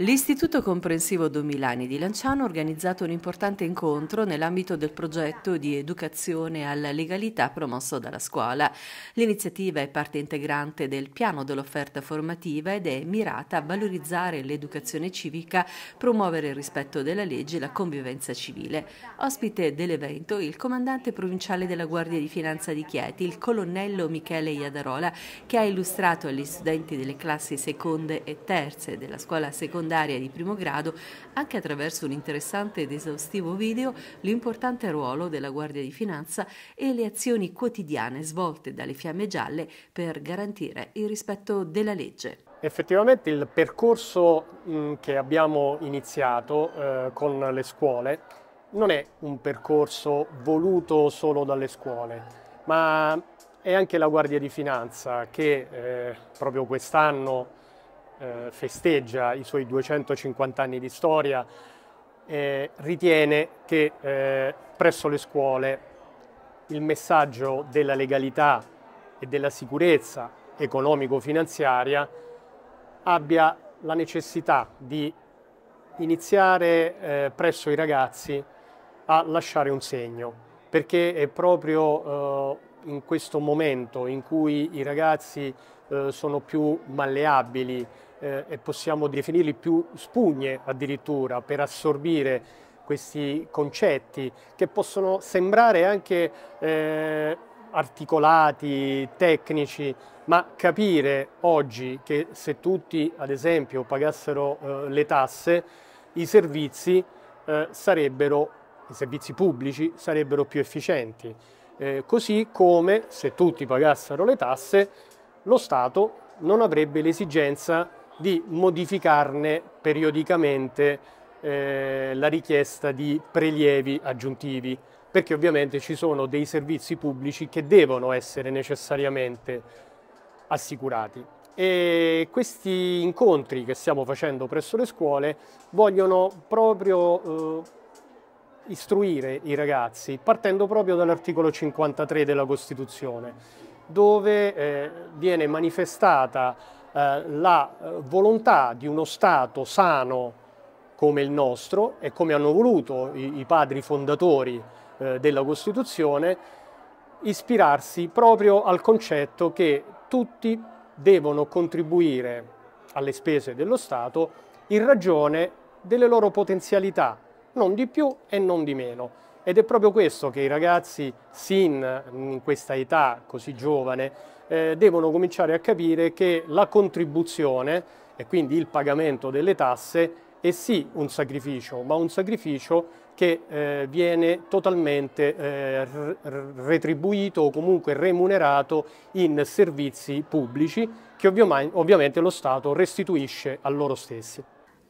L'Istituto Comprensivo Don Milani di Lanciano ha organizzato un importante incontro nell'ambito del progetto di educazione alla legalità promosso dalla scuola. L'iniziativa è parte integrante del piano dell'offerta formativa ed è mirata a valorizzare l'educazione civica, promuovere il rispetto della legge e la convivenza civile. Ospite dell'evento il comandante provinciale della Guardia di Finanza di Chieti, il colonnello Michele Iadarola, che ha illustrato agli studenti delle classi seconde e terze della scuola secondaria secondaria di primo grado, anche attraverso un interessante ed esaustivo video, l'importante ruolo della Guardia di Finanza e le azioni quotidiane svolte dalle Fiamme Gialle per garantire il rispetto della legge. Effettivamente il percorso mh, che abbiamo iniziato eh, con le scuole non è un percorso voluto solo dalle scuole, ma è anche la Guardia di Finanza che eh, proprio quest'anno eh, festeggia i suoi 250 anni di storia, eh, ritiene che eh, presso le scuole il messaggio della legalità e della sicurezza economico-finanziaria abbia la necessità di iniziare eh, presso i ragazzi a lasciare un segno, perché è proprio eh, in questo momento in cui i ragazzi eh, sono più malleabili, eh, e possiamo definirli più spugne addirittura per assorbire questi concetti che possono sembrare anche eh, articolati, tecnici, ma capire oggi che se tutti ad esempio pagassero eh, le tasse, i servizi eh, sarebbero, i servizi pubblici sarebbero più efficienti. Eh, così come se tutti pagassero le tasse, lo Stato non avrebbe l'esigenza di modificarne periodicamente eh, la richiesta di prelievi aggiuntivi, perché ovviamente ci sono dei servizi pubblici che devono essere necessariamente assicurati. E questi incontri che stiamo facendo presso le scuole vogliono proprio eh, istruire i ragazzi, partendo proprio dall'articolo 53 della Costituzione, dove eh, viene manifestata eh, la eh, volontà di uno Stato sano come il nostro e come hanno voluto i, i padri fondatori eh, della Costituzione, ispirarsi proprio al concetto che tutti devono contribuire alle spese dello Stato in ragione delle loro potenzialità, non di più e non di meno. Ed è proprio questo che i ragazzi, sin in questa età così giovane, eh, devono cominciare a capire che la contribuzione e quindi il pagamento delle tasse è sì un sacrificio, ma un sacrificio che eh, viene totalmente eh, retribuito o comunque remunerato in servizi pubblici che ovviamente lo Stato restituisce a loro stessi.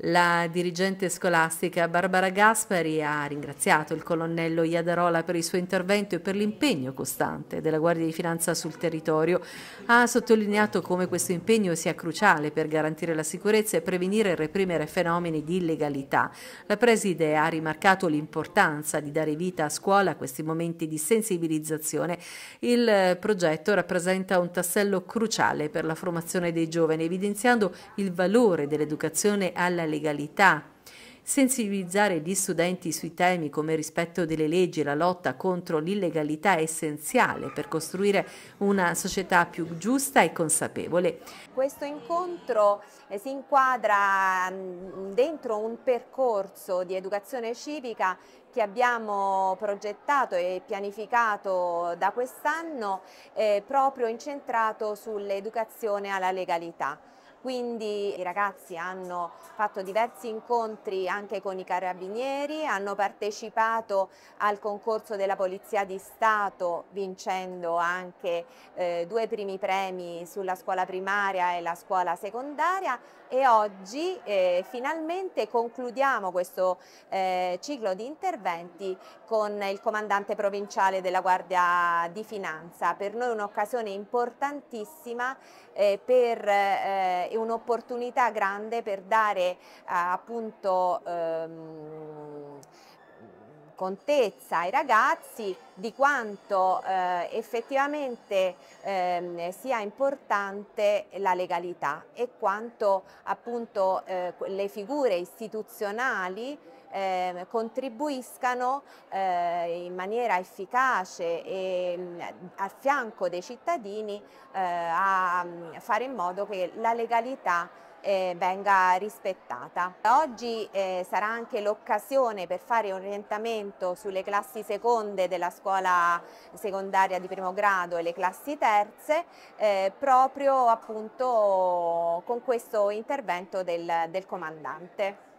La dirigente scolastica Barbara Gaspari ha ringraziato il colonnello Iadarola per il suo intervento e per l'impegno costante della Guardia di Finanza sul territorio. Ha sottolineato come questo impegno sia cruciale per garantire la sicurezza e prevenire e reprimere fenomeni di illegalità. La preside ha rimarcato l'importanza di dare vita a scuola a questi momenti di sensibilizzazione. Il progetto rappresenta un tassello cruciale per la formazione dei giovani, evidenziando il valore dell'educazione alla legalità, sensibilizzare gli studenti sui temi come rispetto delle leggi e la lotta contro l'illegalità è essenziale per costruire una società più giusta e consapevole. Questo incontro eh, si inquadra dentro un percorso di educazione civica che abbiamo progettato e pianificato da quest'anno eh, proprio incentrato sull'educazione alla legalità quindi i ragazzi hanno fatto diversi incontri anche con i carabinieri, hanno partecipato al concorso della Polizia di Stato vincendo anche eh, due primi premi sulla scuola primaria e la scuola secondaria e oggi eh, finalmente concludiamo questo eh, ciclo di interventi con il comandante provinciale della Guardia di Finanza. Per noi un'occasione importantissima eh, per eh, un'opportunità grande per dare eh, appunto ehm, contezza ai ragazzi di quanto eh, effettivamente eh, sia importante la legalità e quanto appunto eh, le figure istituzionali eh, contribuiscano eh, in maniera efficace e mm, a fianco dei cittadini eh, a mh, fare in modo che la legalità eh, venga rispettata. Oggi eh, sarà anche l'occasione per fare orientamento sulle classi seconde della scuola secondaria di primo grado e le classi terze eh, proprio appunto con questo intervento del, del comandante.